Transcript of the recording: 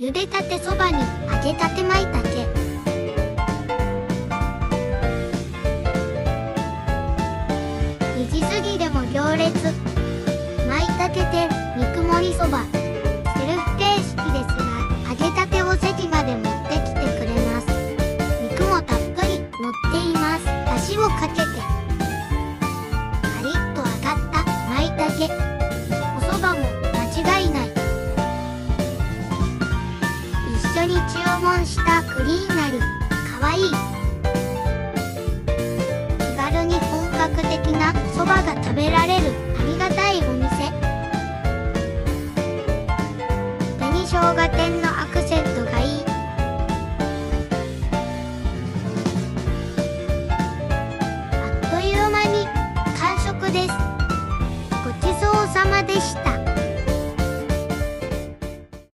茹でたてそばに揚げたて舞茸2時過ぎでも行列。舞茸店肉盛りそば。セルフ形式ですが揚げたてを席まで持ってきてくれます。肉もたっぷり乗っています。だしをかけてカリッと揚がった舞茸おそ緒に注文したクリーナルかわいい。気軽に本格的なそばが食べられる。ありがたいお店。紅生姜店のアクセントがいい。あっという間に完食です。